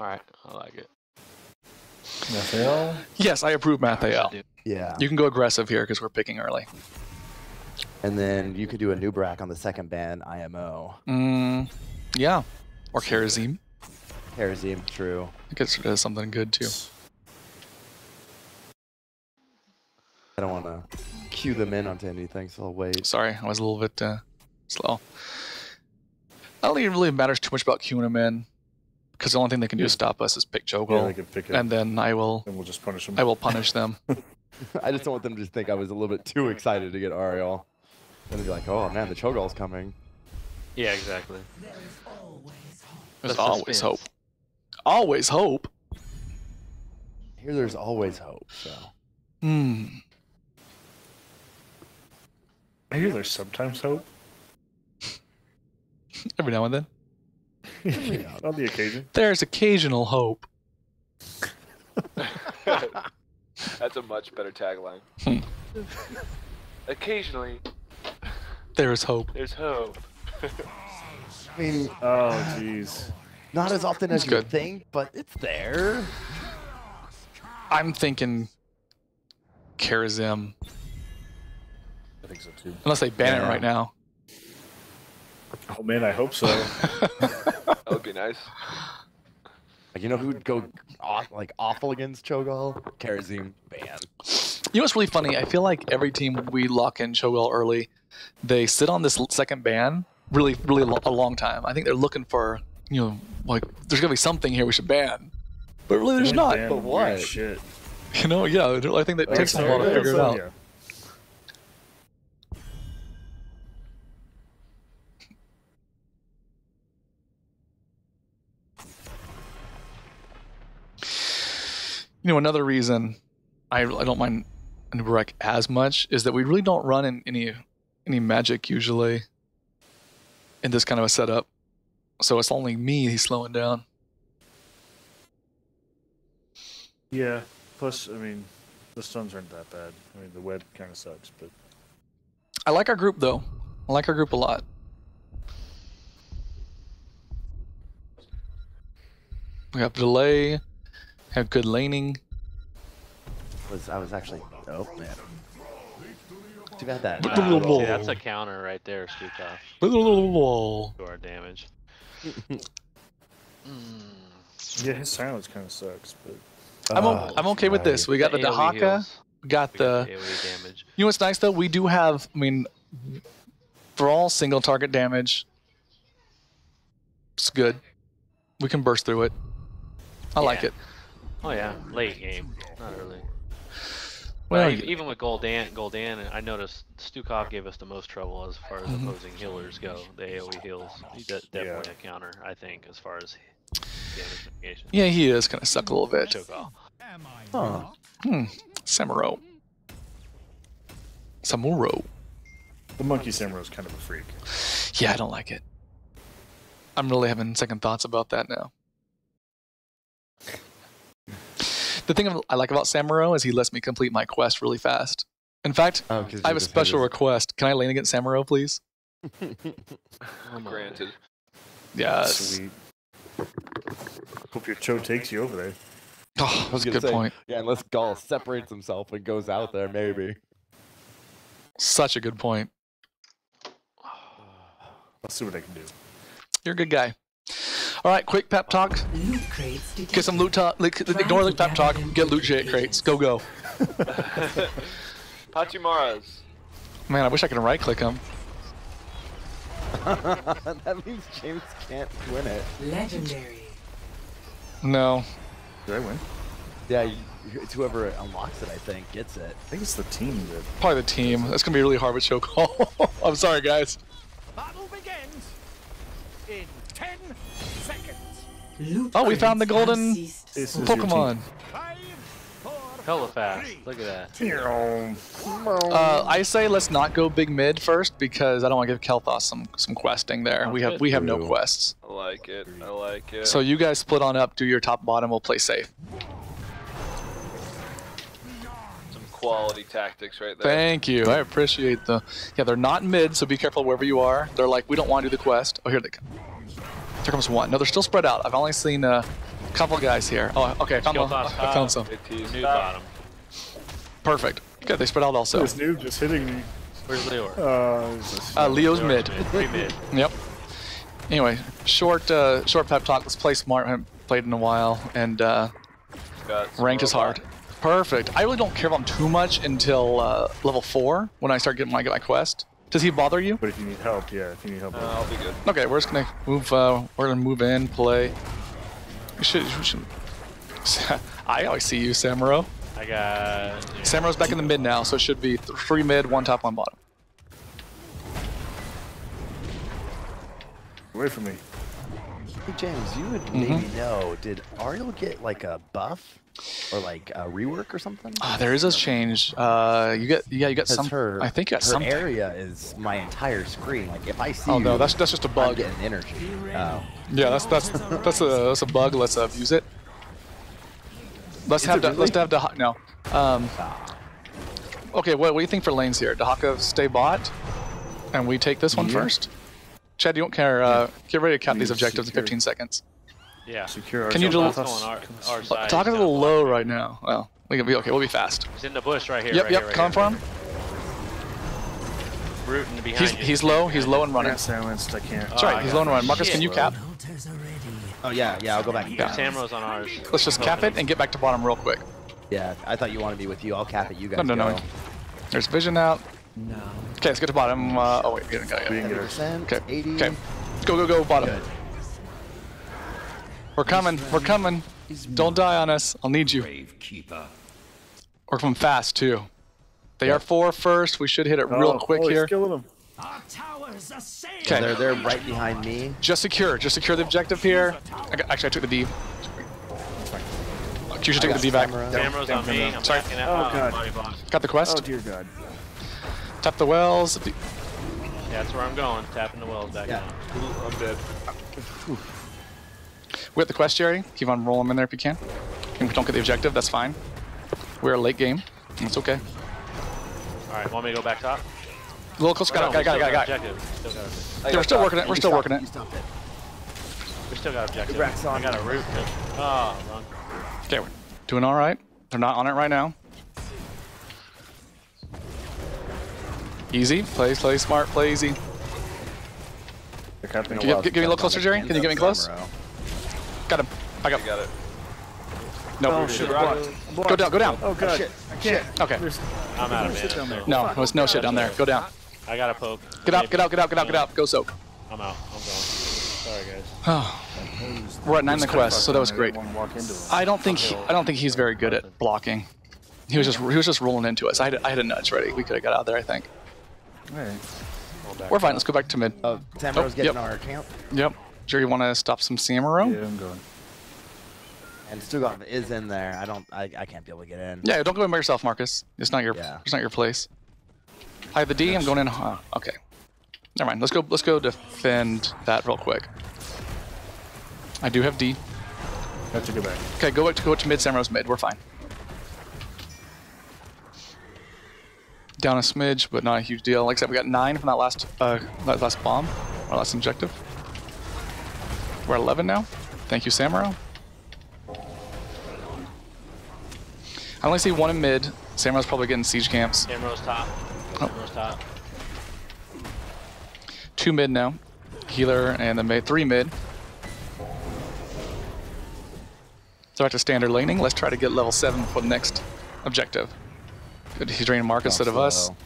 All right, I like it. Raphael? Yes, I approve Malthael. Yeah. You can go aggressive here because we're picking early. And then you could do Anub'arak on the second ban, IMO. Mm, yeah. Or Kharazim. Kharazim, true. I guess it does something good too. I don't want to cue them in onto anything, so I'll wait. Sorry, I was a little bit uh, slow. I don't think it really matters too much about queuing them in, because the only thing they can do to stop us is pick Yeah, they can pick it. and then I will and we'll just punish them. I will punish them. I just don't want them to think I was a little bit too excited to get Ariel. Then they'd be like, oh man, the Cho'Gall's coming. Yeah, exactly. There's The always hope. Always hope. Here there's always hope, so. Hmm. I hear there's sometimes hope. Every now and then, On the occasion. there's occasional hope. That's a much better tagline. Hmm. Occasionally, There's hope. there's hope. I mean, Oh, jeez. not as often as It's you good. think, but it's there. I'm thinking Kharazim, I think so too. unless they ban it right now. Oh man, I hope so. That would be nice. Like, you know who'd go off, like awful against Cho'Gall? Kharazim ban. You know what's really funny? I feel like every team we lock in Cho'Gall early, they sit on this second ban really, really lo- a long time. I think they're looking for, you know, like there's gonna be something here we should ban, but really there's not. ban but what? Shit. You know, yeah. I think that takes them a while to Yeah, figure it out. yeah. You know, another reason I, I don't mind Nubarek as much is that we really don't run in any any magic usually in this kind of a setup. So it's only me he's slowing down. Yeah. Plus, I mean, the stuns aren't that bad. I mean, the web kind of sucks, but I like our group though. I like our group a lot. We have delay, have good laning. Was I was actually oh man. Too bad that. But uh, See, that's a counter right there, Stukov, Whoa. to our damage. Mm. yeah, his silence kind of sucks. But I'm, uh, I'm okay with this. We got the, AoE Dehaka, we got We the. got AoE damage. You know what's nice though? We do have. I mean, for all single target damage, it's good. We can burst through it. I like it. Oh yeah, late game, not early. Well, Well, even with Gul'dan, Gul'dan, I noticed Stukov gave us the most trouble as far as Mhm. opposing healers go. The AOE heals, he's de- definitely a counter, I think, as far as damage mitigation. yeah, he is kind of suck a little bit. Cho'Gall. Huh. Hmm. Samuro. Samuro. the monkey samurai is kind of a freak. Yeah, I don't like it. I'm really having second thoughts about that now. The thing I like about Samuro is he lets me complete my quest really fast. In fact, Oh, 'cause I have a special had request. Can I lane against Samuro, please? Granted. Yes. Sweet. Hope your Cho takes you over there. Oh, that's a good say, point. Yeah, unless Gall separates himself and goes out there, maybe. Such a good point. Let's see what I can do. You're a good guy. All right, quick pep talk. Get some loot talk. Ignore the pep talk. Get loot shit crates. Go go. Pachimaras. Man, I wish I could right click him. that means James can't win it. Legendary. No. Did I win? Yeah, you, it's whoever unlocks it, I think, gets it. I think it's the team that. Probably the team. That's gonna be a really hard with Cho'Gall. I'm sorry, guys. Battle begins in 10 seconds. Loot Oh, we found the golden ceased This is your team. Pokemon. Five, Hella fast. Look at that. Uh, I say let's not go big mid first because I don't want to give Kelthos some some questing there. We have we have no quests. I like it. I like it. So you guys split on up, do your top bottom. We'll play safe. some quality tactics right there. Thank you. I appreciate the. Yeah, they're not mid, so be careful wherever you are. They're like, we don't want to do the quest. Oh, here they come. Here comes one. No, they're still spread out. I've only seen a Couple guys here. Oh, okay. I found, one. toss I found some. AT, New bottom. Perfect. Good. They spread out also. This noob just hitting me. Where's Leo? Uh, Uh, Leo's mid. Pre mid. Yep. Anyway, short uh, short pep talk. Let's play smart. I Haven't played in a while, and uh, ranked is hard. Perfect. I really don't care about him too much until uh, level four when I start getting my, my quest. Does he bother you? But if you need help, yeah, if you need help. Uh, I'll be good. Okay, we're just gonna move. Uh, we're gonna move in, play. We should. We should. I always see you, Samuro. I got. Yeah. Samuro's back in the mid now, so it should be th- three mid, one top, one bottom. Away from me. Hey James, you would maybe know. Did Ariel get like a buff or like a rework or something? Ah, there is a change. Uh, you get yeah, you get 'Cause some. her, I think you got her some. area is my entire screen. Like if I see Oh no, you, that's that's just a I'm bug. getting energy. Oh. Yeah, that's that's that's a that's a bug. Let's uh, abuse it. Let's have it the, really? let's have the no. Um, okay, what, what do you think for lanes here? Dehaka stay bot, and we take this one Yeah. first. Chad, you don't care. Uh, get ready to cap these objectives in 15 seconds. Yeah. Secure Can you ourselves. del- our, our side. Dehaka's a little low block. right now. Well, we can be okay. We'll be fast. He's in the bush right here. Yep, right yep. Here, right Come here, for him. Rooting behind He's you. he's low. He's low and running. got silenced. I can't. That's Oh, right. I He's low and running. Marcus, can you cap? Oh yeah, yeah. I'll go back. Yeah. Samuro's on ours. Let's just cap it and get back to bottom real quick. Yeah, I thought you wanted me with you. I'll cap it. You guys No, no, no. There's vision out. Okay, let's get to bottom. Uh, oh wait, we didn't got We it. didn't get ours. 100%, Okay. Okay. Go, go, go, bottom. Good. We're coming. We're coming. Don't die on us. I'll need you. Gravekeeper. We're coming fast too. They are four first. We should hit it real Oh, quick oh, he's here. killing him. Our towers assailed. Okay. They're they're right behind me. Just secure. Just secure the objective here. I got, actually, I took the D. You should take the D back. Samurai. Samuro's down, on me. I'm Sorry. Oh, God. Got the quest? Oh dear God. Tap the wells. Yeah, that's where I'm going. Tapping the wells back Yeah. down. I'm dead. We got the quest, Jerry. Keep on rolling them in there if you can. If we don't get the objective, that's fine. We're a late game. That's okay. All right, want me to go back top? A little close. Oh, got it. Got it. Got it. Got it. Got it. Objective. Still got objective. I Yeah, got we're still top. working it. We're still working You it. We still got objective. Rex on I got a you. root. Oh, wrong. Okay, we're doing all right. They're not on it right now. Easy. Play, play smart. Play easy. Can you get- give me a little closer, Jerry? Can you get me close? Samurai. Got him. I got. I got it. No. Oh shit! Blocked. Blocked. Go down. Go down. Oh god. shit. I can't. Okay. I'm out of shit down there. No, there's no shit down there. Go down. I got a poke. Get out. Get out. Get out. Get out. Get out. Go soak. I'm out. I'm going. Sorry, guys. We're at nine in the quest, so that was great. down there, Walk into him. I don't think he, I don't think he's very good at blocking. He was just he was just rolling into us. I had I had a nudge ready. We could have got out there. I think. Hey, We're fine. Let's go back to mid. Oh, Samurai's oh, getting yep. our camp. Yep. Jerry, you want to stop some Samuro? yeah, I'm going. And Stukov is in there. I don't. I, I can't be able to get in. Yeah. Don't go in by yourself, Marcus. It's not your Yeah. it's not your place. I have the D. I'm going in. Oh, okay. Never mind. Let's go. Let's go defend that real quick. I do have D. Have to go back. Okay, go back to go to mid. Samuro's mid. We're fine. Down a smidge, but not a huge deal. Like I said, we got nine from that last uh, that last bomb, our last objective. We're at 11 now. Thank you, Samuro. I only see one in mid. Samuro's probably getting siege camps. Samuro's top. Oh. Top. Two mid now. Healer and the mid, three mid. So back to standard laning. Let's try to get level seven for the next objective. Good, he's draining Mark instead of us. Slow.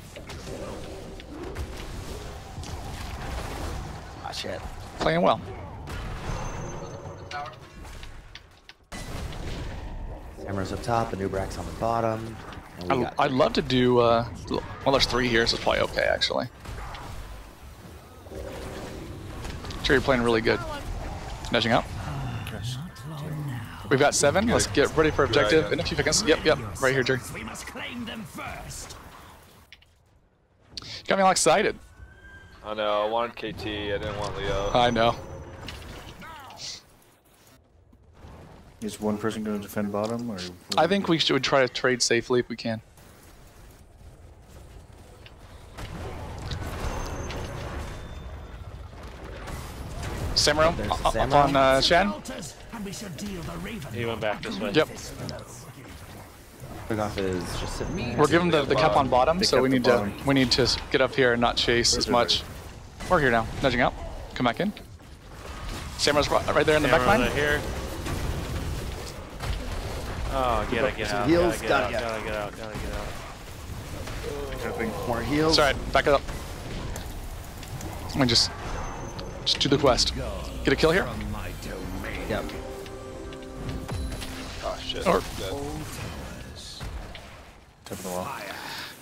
Ah shit. Playing well. Samurai's up top. and Nubrax on the bottom. I, I'd love to do. Uh, well, there's three here, so it's probably okay actually. Sure, you're playing really good. Nudging up. We've got seven. Let's get ready for objective in a few seconds. Yep, yep. Right here, Jerry. We must claim them first. Got me all excited. I know. I wanted KT. I didn't want Leo. I know. Is one person going to defend bottom, or? I think we should try to trade safely if we can. Samuro, There's up, up on uh, Shan. Altars And we shall deal the raven. He went back this way. Yep. Cho'Gath is just sitting there. We're giving the, the cap on bottom, They so we need to we need to get up here and not chase as much. We're here now, nudging out. Come back in. Samuro's ri- right there in the back line. right here. Oh, gotta get out. heals, Gotta get gotta out. get- Gotta get out. Gotta get out. Capping. More heals. It's alright, back it up. Let me just just do the quest. Get a kill here. Yep. Oh shit. Or- Dead. Tapping the wall.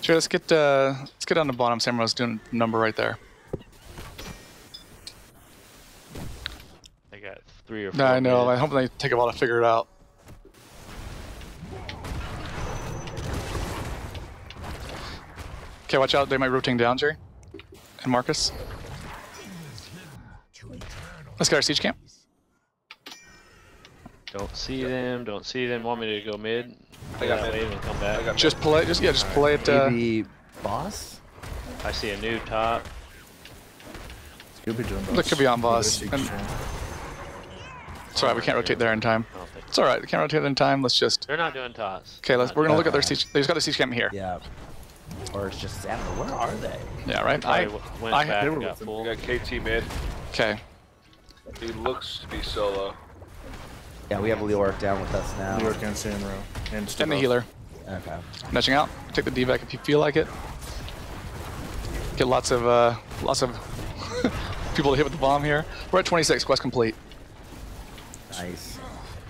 Sure, let's get uh let's get on the bottom. Samuro's doing a number right there. They got three or four. I know. I hope they take a while to figure it out. Okay, watch out. They might rotating down, Jerry. And Marcus. Let's get our siege camp. Don't see them. Don't see them. Want me to go mid? I got that mid. and come I back. got Just play. Just yeah. Just play it. Uh, Maybe boss? I see a new top. You'll be doing boss. That could be on boss, You'll and- be doing- it's alright. We can't rotate there in time. I don't think It's alright. We can't rotate in time. Let's just. they're not doing toss. Okay. Let's. We're gonna look at their Okay. siege. They just got the siege camp here. Yeah. Or it's just Samuel. Where are they? Yeah. Right. I. Probably went I- back they were got with them. full. We got KT mid. Okay. He looks to be solo. Yeah, we have Leoric down with us now. New York and Samuro. And, And the healer. Okay. Nudging out. Take the D-back if you feel like it. Get lots of uh, lots of people to hit with the bomb here. We're at 26. Quest complete. Nice.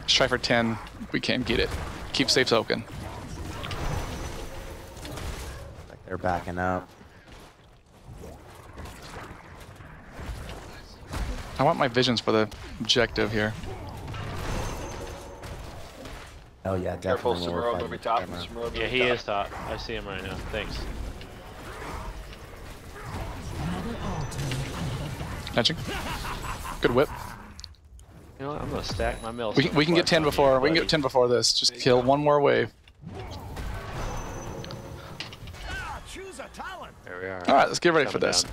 Let's try for 10. We can't get it. Keep safes open. Like they're backing up. I want my visions for the objective here. Oh yeah, Careful, definitely. Samuro more moving top. camera. Samuro Yeah, he top. is top. I see him right now. Thanks. Nudging. Good whip. You know what? I'm gonna stack my mills. We can, we can get 10 before we can get 10 before this. Just kill one more wave. Ah, choose a talent. There we are. All right, let's get ready for this. down.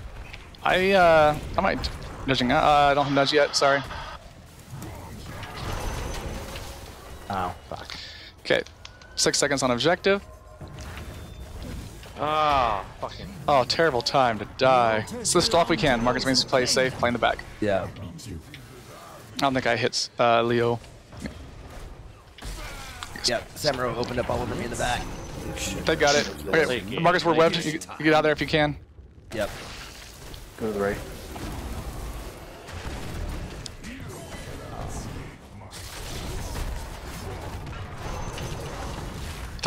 I uh I might nudging. Uh, I don't have nudge yet. Sorry. Oh, fuck. Okay. Six seconds on objective. Ah, fucking. Oh, terrible time to die. So let's stall if we can. Marcus means to play safe, play in the back. Yeah. I don't think I hit uh, Leo. Yep. Samuro opened up all over me in the back. They got it. Okay, Late game. Marcus, we're webbed. You, you get out there if you can. Yep. Go to the right.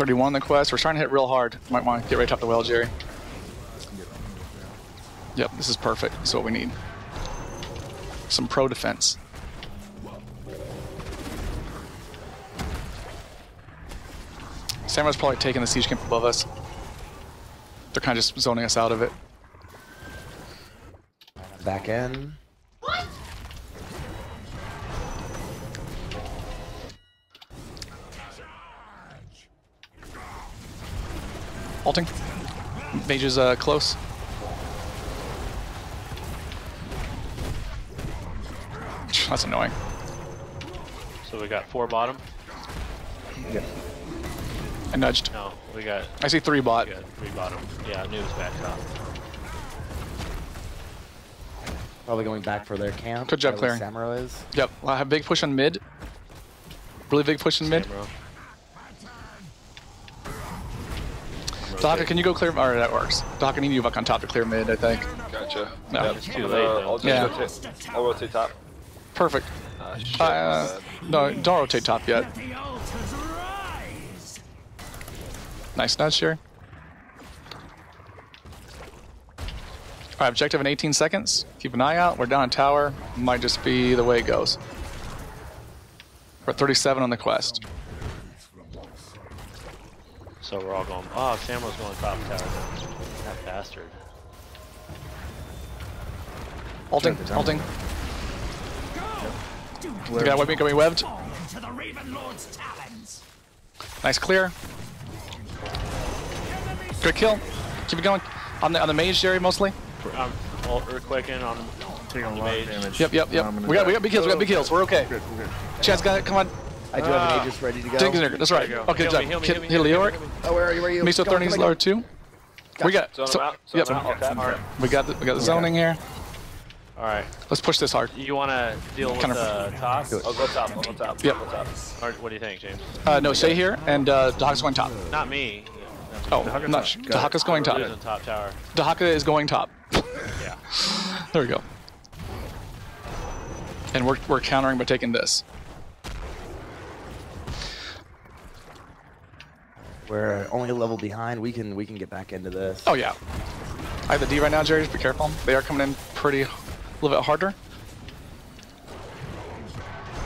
Thirty-one the quest. We're trying to hit real hard. Might want to get right top the well, Jerry. Yep, this is perfect. Is what we need. Some pro defense. Samurai's probably taking the siege camp above us. They're kind of just zoning us out of it. Back in. Halting. Mage is uh, close. That's annoying. So we got four bottom. Yeah. I nudged. No, we got I see three bot. we got three bottom. Yeah, I knew it was back top. Probably going back for their camp. Good job Is where clearing. Samuro is. Yep, I have big push on mid. Really big push in mid. Bro. Daka, can you go clear? Alright, that works. Daka, need you back on top to clear mid, I think. Gotcha. No. Yep. It's too Uh, late, though. I'll just Yeah. rotate. I'll rotate top. Perfect. Ah, shit. Uh, no, don't rotate top yet. Let the altars rise. Nice nudge here. Alright, objective in 18 seconds. Keep an eye out. We're down in tower. Might just be the way it goes. We're 37 on the quest. So we're all going. Oh, Samuel's going top tower. That bastard. Halting, halting. Where- You got webbing, got me webbed. Fall the Raven Lord's talons. Nice clear. Good kill. Keep it going. On the on the mage, Jerry, mostly. I'm ult quicking on taking a lot of damage. Yep, yep, yep. We got, we got big kills. We got big kills. We're okay. Good, we're good. Chad's got it. Come on. I do have an Aegis ready to go. Take it. That's right. Go. Okay, Heal job. me, heal me, Hit, heal me, hit heal me, Leoric. heal me. Oh, where are you? Where are you? Miso Come on, 30's lower too. We got. Zone so- out. Zone yep. out. I'll. Alright, We got the, we got the zoning here. alright. Let's push this hard. You want to deal with Kind of- the top? I'll go top. I'll go top. Yep. I'll go top. Or what do you think, James? Uh, no, stay here, and uh, Dehaka's going top. Not me. Oh, I'm not. sh- Dehaka's going top. Losing top tower. Dehaka is going top. Yeah. There we go. And we're, we're countering by taking this. We're only a level behind. We can we can get back into this. Oh yeah. I have the D right now, Jerry. Just be careful. They are coming in pretty, a little bit harder.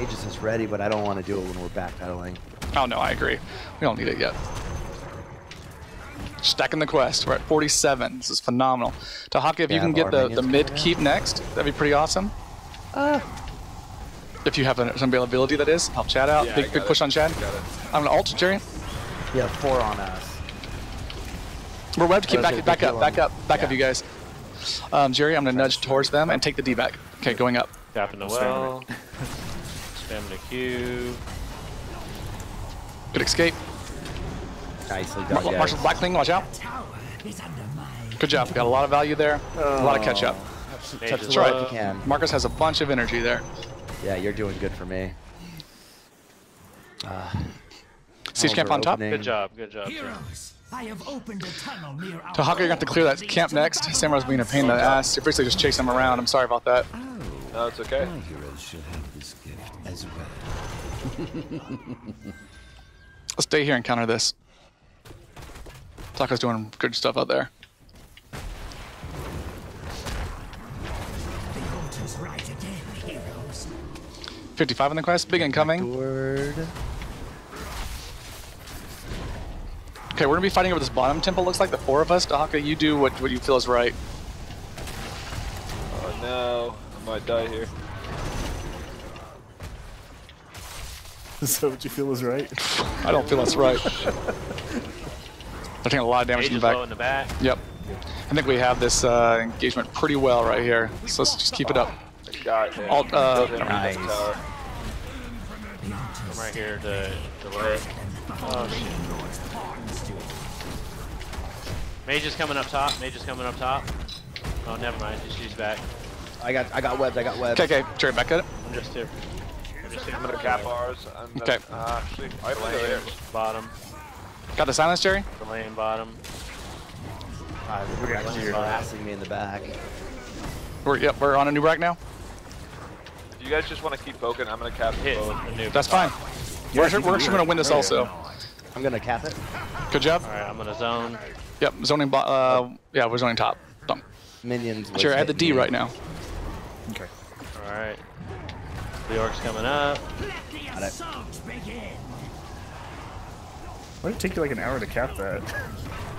Aegis is ready, but I don't want to do it when we're backpedaling. Oh no, I agree. We don't need it yet. Stacking the quest. We're at 47. This is phenomenal. Tahaka, if you can get the, the mid in. keep next, that'd be pretty awesome. Uh, If you have some availability, that is. Help Chad out. Yeah, big big it. push on Chad. Got it. I'm gonna ult, Jerry. Yeah, four on us. We're webbed. Keep Uh, back, big back up, back up, back up, you guys. Um, Jerry, I'm gonna nudge towards them and take the D back. Okay, going up. Tapping the well. Spamming the Q. Good escape. Nicely done, Mar- guys. Marshall Blackling, watch out. Tower is under my Good job. Got a lot of value there. A lot of catch up. Mage Touch is the low low. if you can. Marcus has a bunch of energy there. Yeah, you're doing good for me. Siege camp on top. Good job, good job. Heroes. I have opened a tunnel near our Tahaka, you're gonna have to clear that camp next. Samurai's being a pain in the ass. You're basically just chasing him around. I'm sorry about that. Oh, no, it's okay. heroes should have this gift as well. Let's stay here and counter this. Taka's doing good stuff out there. The right again, 55 on the quest. Big incoming. Word. Okay, we're gonna be fighting over this bottom temple. Looks like the four of us. Tahaka, you do what, what you feel is right. Oh no, I might die here. Is that what you feel is right? I don't feel that's right. They're taking a lot of damage Mage from the back. in the back. Yep. I think we have this uh, engagement pretty well right here. So let's just keep it up. God damn. Alt, uh, Killed him in nice. I'm right here to delay. Oh, shit. Mage is coming up top. Mage is coming up top. Oh, never mind. Just she's back. I got I got webs. I got webs. Okay, okay. Jerry, back at it. I'm just here. I'm just here. I'm gonna cap ours. I'm Okay. gonna, uh, actually, I have Delaying bottom. Got the silence, Jerry? Delaying bottom. We got She's here. harassing me in the back. We're, yep, we're on Anub'arak now. If you guys just want to keep poking, I'm gonna cap Hit the noob. That's fine. We're, actually- we're actually going to win this also. I'm gonna cap it. Good job. Alright, I'm gonna zone. Yep, zoning. Bo- uh, yeah, we're zoning top. Done. Minions. Sure, Jerry, I have the D hitting me. right now. Okay. Alright. The orc's coming up. Let the it. Why did it take you like an hour to cap that?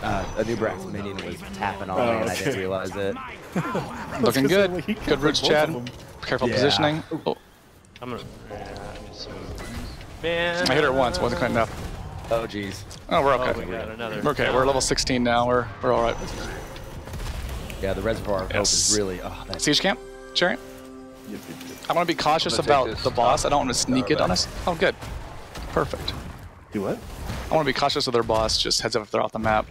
Uh, Anub'arak minion was tapping on Oh, me and I didn't realize it. Looking good. like, Good roots, Chad. Careful Yeah. positioning. Oh, I'm gonna. Yeah, I need some. Man. I hit her once. Wasn't quite enough. Oh jeez. Oh, we're Oh, okay. we got another. We're okay. We're level 16 now. We're we're all right. Yeah, the reservoir of hope Yes. is really. Oh, that's Siege camp, Jerry. I want to be cautious gonna about the boss. I don't want to sneak tower it on us. Oh, good. Perfect. Do what? I want to be cautious of their boss. Just heads up if they're off the map.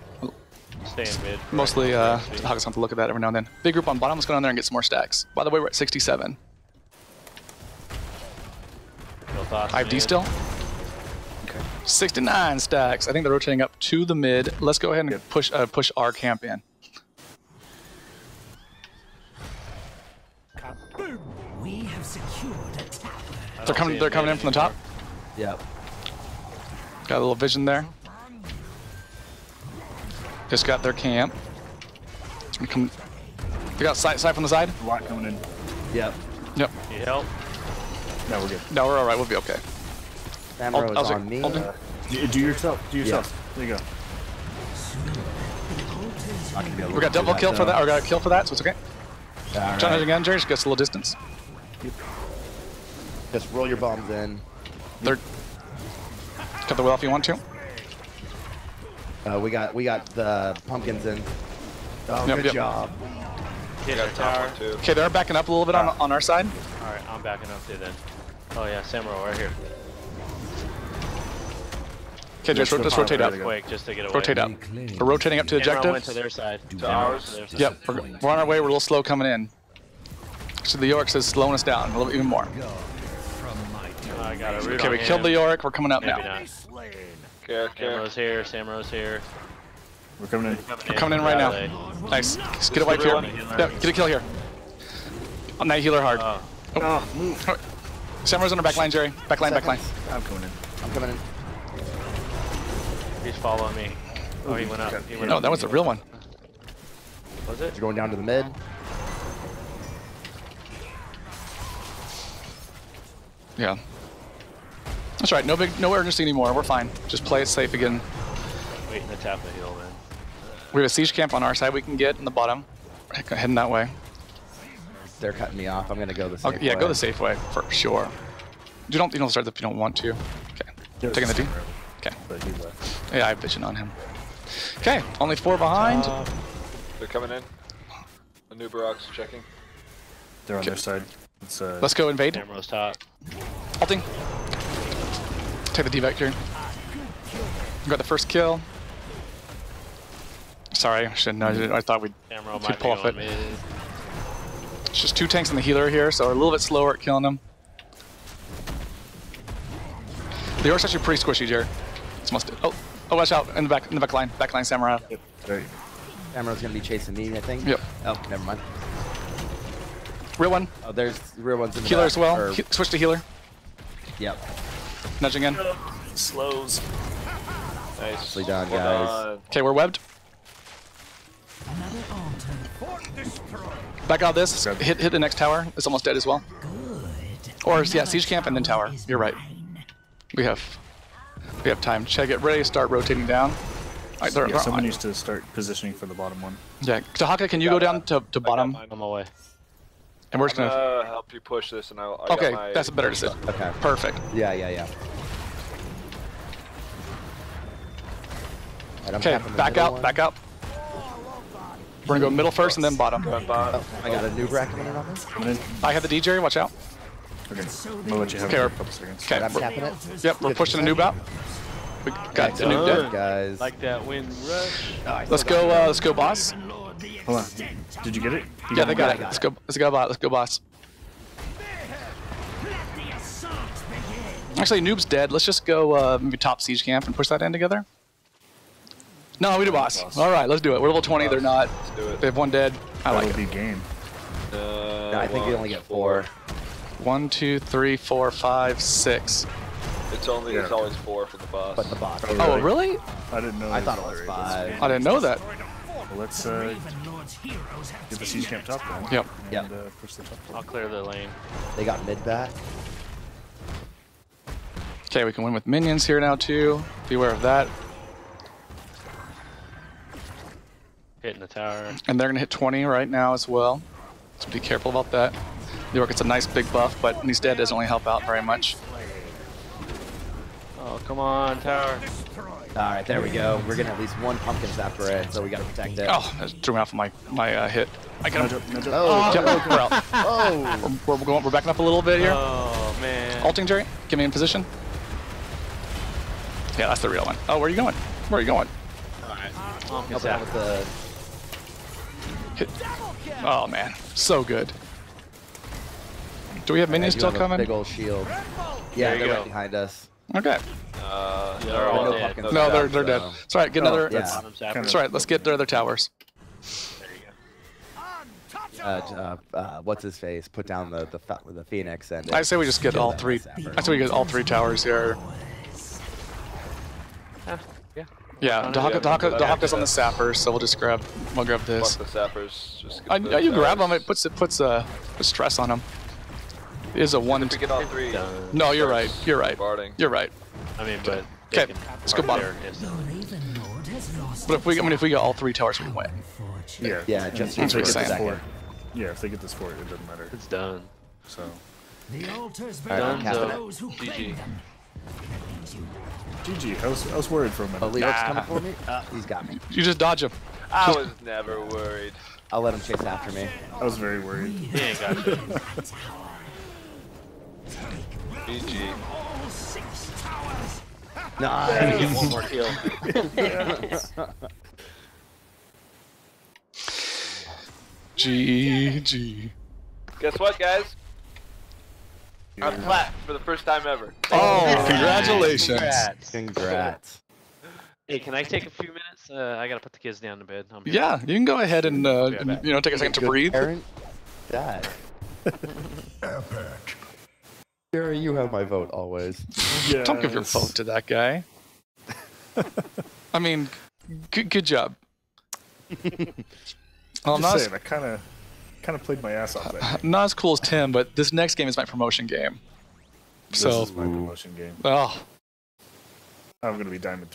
Stay in mid. Mostly, uh, Right, right, Hawks have to look at that every now and then. Big group on bottom. Let's go down there and get some more stacks. By the way, we're at 67. Kill thoughts I have D still. Okay. 69 stacks. I think they're rotating up to the mid. Let's go ahead and push uh, push our camp in. We have secured a tower. They're coming. They're coming in from the top. Yep. Got a little vision there. Just got their camp. We come. They got sight, sight from the side. A lot coming in. Yep. Yep. Need help? No, we're good. No, we're all right. We'll be okay. Amro I'll- is I'll on me. Do- Do, do yourself. Do yourself. There you go. Not gonna be able We got double kill for that. Or got a kill for that, so it's okay. All Trying it right. again, Jerry. Just gets a little distance. Just roll your bombs in. They're. Cut the wheel if you want to. Uh, we got we got the pumpkins in. Oh, Yep, good yep. job. Hit I our got top tower. too. Okay, they're backing up a little bit on, on our side. All right, I'm backing up too then. Oh yeah, Samurai right here. Okay, just, Let's just rotate fire, up. Quick, just to get away. Rotate up. We're rotating up to the objective. went to their side. To ours. To their side. Yep, we're, we're on our way. We're a little slow coming in. So the Yorks is slowing us down a little even more. Oh, I got a root Okay, on we killed the. York. We're coming up Maybe now. not. Okay, okay. Samuro's here. Samuro's here. We're coming in. We're coming in right now. Nice. Just get a wipe here. Everyone healer. Yep, get a kill here. Oh, on that healer hard. Oh, Oh, oh move. Samurai's on our back line, Jerry. Back line, back line. I'm coming in. I'm coming in. He's following me. Oh, he went up. He went No, up. that was the real one. Was it? You're going down to the mid. Yeah. That's right. No big, no urgency anymore. We're fine. Just play it safe again. Waiting to tap the hill then. We have a siege camp on our side we can get in the bottom. Heck, Heading that way. They're cutting me off. I'm gonna go the safe Okay, yeah, way. go the safe way for sure. You don't you don't start if you don't want to. Okay. Taking the D. Okay. But he left. Yeah, I have vision on him. Okay, only four behind. They're coming in. Anub'arak checking. They're on Okay. their side. It's, uh, Let's go invade. Samuro's top. Halting. Take the D vector. Got the first kill. Sorry, I shouldn't. I, I thought we'd. Samuro Should pull off it. mid. It's just two tanks and the healer here, so we're a little bit slower at killing them. The Orc's actually pretty squishy, Jared. It's must. Oh, oh, watch out in the back, in the back line, back line, samurai. there you Cameron's gonna be chasing me, I think. Yep. Oh, never mind. Real one, Oh, there's real ones in the healer back, as well. or- He- switch to healer. yep. Nudging in. Slows. Nice. Nicely done, guys. Okay, we're webbed. Back out this. Hit hit the next tower. It's almost dead as well. Good. Or yeah, siege camp and then tower. You're right. We have we have time. Check it. Ready to start rotating down. All right, they're, Yeah, they're someone needs to start positioning for the bottom one. Yeah, Tahaka, can you go down to, to bottom? mine. On my way. And we're just I'm gonna. gonna help you push this, and I'll. I Okay, got my that's a better decision. Okay. Perfect. Yeah, yeah, yeah. Right, Okay, tapping back middle out, one. back out. We're gonna go middle first and then bottom. Oh, I got Anub'arak coming in on me. Coming in. I have the DJ. Watch out. Okay. I'm gonna let you have Okay, it for a we're- couple seconds. Okay, I'm tapping it. yep, we're pushing a noob out. We got the noob done. dead. guys. Like that wind rush. Let's go. Uh, let's go, boss. Hold on. Did you get it? You Yeah, they got I it. got Let's go. Let's go, boss. Let's go, boss. The assault begins. Actually, noob's dead. Let's just go uh, maybe top siege camp and push that in together. No, we do boss. All right, let's do it. We're level 20. They're not. Let's do it. They have one dead. I like That'll be game. Uh, I think you only get four. One, two, three, four, five, six. It's only. It's always four for the boss. But the boss. Oh, really? I didn't know. I thought it was five. I didn't know that. Well, let's uh, Ravenlord's heroes have get the siege camp top down. Yep. Yep. Uh, push the top. I'll clear the lane. They got mid back. Okay, we can win with minions here now too. Be aware of that. Hitting the tower. And they're gonna hit 20 right now as well. So be careful about that. New York gets a nice big buff, but when he's dead doesn't really help out very much. Oh, come on, tower. All right, there we go. We're getting at least one pumpkin after it, so we gotta protect it. Oh, that threw me off my my uh, hit. I got Nudge him. up, nudge up. Oh, Yep, we're out. oh. We're, we're going. We're backing up a little bit here. Oh man. Alting Jerry, get me in position. Yeah, that's the real one. Oh, where are you going? Where are you going? Alright. Help out with the. Hit. Oh man, so good. Do we have minions you still have coming? Big old shield. Yeah, they're go. right behind us. Okay. Uh, They're they're all all dead. dead. No, No, they're they're dead. so- It's all right. Get Oh, another. yeah. That's, Bottom all right. Let's get their other towers. There you go. Uh, uh, uh, what's his face? Put down the the, the phoenix and. I say we just get all three. I say we get all three towers here. Ah, yeah. Yeah, Fine. Dehaka, Yeah, Dehaka, we'll go Dehaka's on the that. sappers, so we'll just grab. We'll grab Fuck this. the sappers. Just I, the yeah, you grab them. It puts it puts uh, puts stress on them. It is a one. If we get all three. Done. No, you're right. You're right. Barding. You're right. I mean, but. Okay, they can let's go bottom. there The instantly. Ravenlord has lost But if we, I mean, if we get all three towers, we win. Unfortunately. Yeah. Yeah, just If they what get I'm saying. fort. Yeah, if they get this fort, it doesn't matter. It's done. So, The altars right, belong cap to it. those who GG. claim them. GG. I was, I was worried for a minute. Oh, Leo's Nah. coming for me. Uh, he's got me. You just dodge him. I was never worried. I'll let him chase after me. I was very worried. He ain't got shit. GG. All six towers. Gotta one more kill. GG. Guess what, guys? I'm flat for the first time ever. Oh, congratulations. Congrats. Hey, can I take a few minutes? Uh, I gotta put the kids down to bed. I'll be Yeah, you can go ahead and uh, Be you know take a second to breathe. parent. Dad. Gary, you have my vote always. Yeah. Don't give your vote to that guy. I mean, good, good job. I'm not just as, saying, I kind of, kind of played my ass off. That not as cool as Tim, but this next game is my promotion game. This So, is my promotion game. oh, I'm gonna be diamond